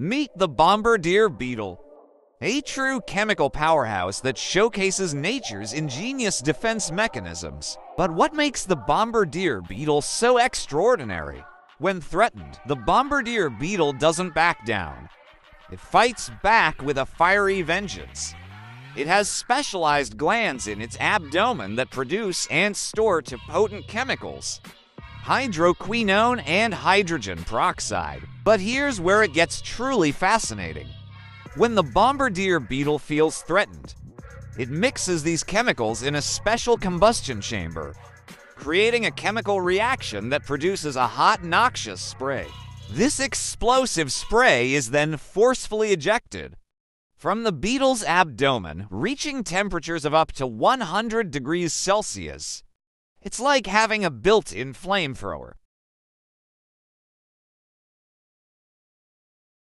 Meet the bombardier beetle, a true chemical powerhouse that showcases nature's ingenious defense mechanisms. But what makes the bombardier beetle so extraordinary? When threatened, the bombardier beetle doesn't back down. It fights back with a fiery vengeance. It has specialized glands in its abdomen that produce and store two potent chemicals hydroquinone and hydrogen peroxide. But here's where it gets truly fascinating. When the bombardier beetle feels threatened, it mixes these chemicals in a special combustion chamber, creating a chemical reaction that produces a hot, noxious spray. This explosive spray is then forcefully ejected from the beetle's abdomen, reaching temperatures of up to 100 degrees Celsius. It's like having a built in flamethrower.